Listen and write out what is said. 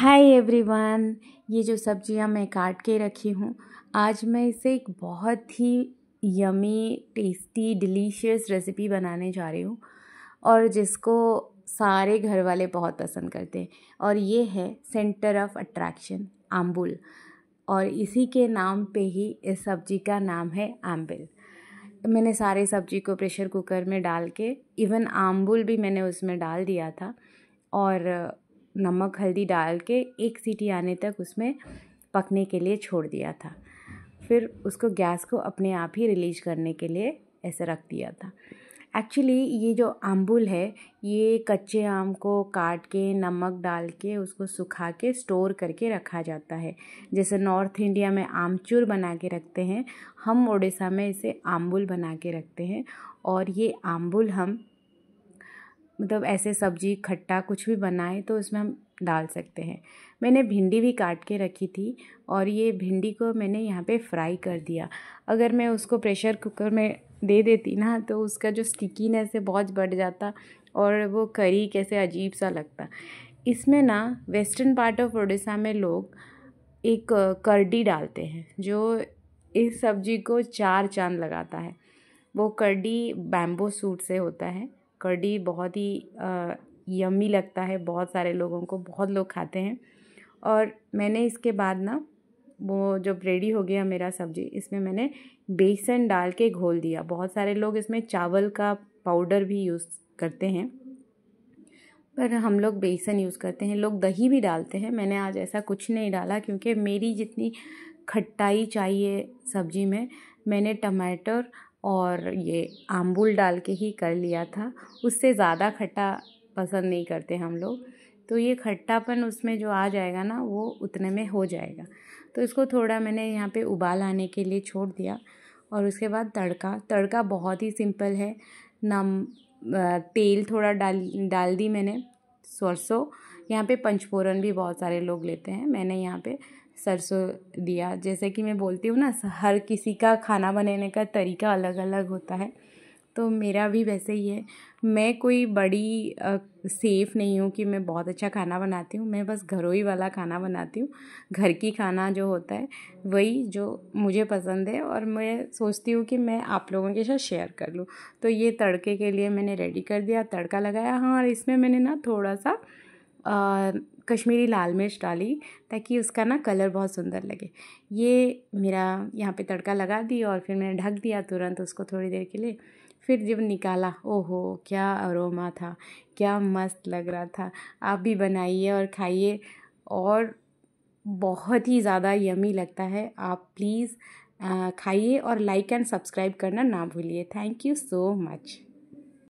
Hi everyone ये जो सब्ज़ियाँ मैं काट के रखी हूँ, आज मैं इसे एक बहुत ही यमी टेस्टी डिलीशियस रेसिपी बनाने जा रही हूँ और जिसको सारे घर वाले बहुत पसंद करते हैं। और ये है सेंटर ऑफ़ अट्रैक्शन आम्बुल और इसी के नाम पे ही इस सब्ज़ी का नाम है आम्बिल मैंने सारे सब्ज़ी को प्रेशर कुकर में डाल के, इवन आम्बुल भी मैंने उसमें डाल दिया था। और नमक, हल्दी डाल के एक सीटी आने तक उसमें पकने के लिए छोड़ दिया था। फिर उसको गैस को अपने आप ही रिलीज़ करने के लिए ऐसे रख दिया था। एक्चुअली ये जो आम्बुल है, ये कच्चे आम को काट के, नमक डाल के, उसको सुखा के स्टोर करके रखा जाता है। जैसे नॉर्थ इंडिया में आमचूर बना के रखते हैं, हम उड़ीसा में इसे आम्बुल बना के रखते हैं और ये आम्बुल हम मतलब ऐसे सब्ज़ी, खट्टा कुछ भी बनाए तो उसमें हम डाल सकते हैं। मैंने भिंडी भी काट के रखी थी और ये भिंडी को मैंने यहाँ पे फ्राई कर दिया। अगर मैं उसको प्रेशर कुकर में दे देती ना तो उसका जो स्टिकीनेस है बहुत बढ़ जाता और वो करी कैसे अजीब सा लगता। इसमें ना वेस्टर्न पार्ट ऑफ़ उड़ीसा में लोग एक करडी डालते हैं, जो इस सब्ज़ी को चार चाँद लगाता है। वो करडी बैम्बो सूट से होता है। कड़ी बहुत ही यम्मी लगता है बहुत सारे लोगों को, बहुत लोग खाते हैं। और मैंने इसके बाद ना, वो जब रेडी हो गया मेरा सब्ज़ी, इसमें मैंने बेसन डाल के घोल दिया। बहुत सारे लोग इसमें चावल का पाउडर भी यूज़ करते हैं, पर हम लोग बेसन यूज़ करते हैं, लोग दही भी डालते हैं। मैंने आज ऐसा कुछ नहीं डाला, क्योंकि मेरी जितनी खट्टाई चाहिए सब्ज़ी में, मैंने टमाटर और ये आम्बुल डाल के ही कर लिया था। उससे ज़्यादा खट्टा पसंद नहीं करते हम लोग। तो ये खट्टापन उसमें जो आ जाएगा ना, वो उतने में हो जाएगा। तो इसको थोड़ा मैंने यहाँ पे उबाल आने के लिए छोड़ दिया और उसके बाद तड़का। तड़का बहुत ही सिंपल है। नम तेल थोड़ा डाल डाल दी मैंने, सरसों। यहाँ पे पंचफोरन भी बहुत सारे लोग लेते हैं। मैंने यहाँ पे सरसों दिया। जैसे कि मैं बोलती हूँ ना हर किसी का खाना बनाने का तरीका अलग अलग होता है। तो मेरा भी वैसे ही है। मैं कोई बड़ी सेफ़ नहीं हूँ कि मैं बहुत अच्छा खाना बनाती हूँ। मैं बस घरों ही वाला खाना बनाती हूँ। घर की खाना जो होता है, वही जो मुझे पसंद है और मैं सोचती हूँ कि मैं आप लोगों के साथ शेयर कर लूँ। तो ये तड़के के लिए मैंने रेडी कर दिया, तड़का लगाया। हाँ और इसमें मैंने ना थोड़ा सा कश्मीरी लाल मिर्च डाली ताकि उसका ना कलर बहुत सुंदर लगे। ये मेरा यहाँ पे तड़का लगा दी और फिर मैंने ढक दिया तुरंत उसको थोड़ी देर के लिए। फिर जब निकाला, ओहो, क्या अरोमा था, क्या मस्त लग रहा था। आप भी बनाइए और खाइए और बहुत ही ज़्यादा यमी लगता है। आप प्लीज़ खाइए और लाइक एंड सब्सक्राइब करना ना भूलिए। Thank you so much.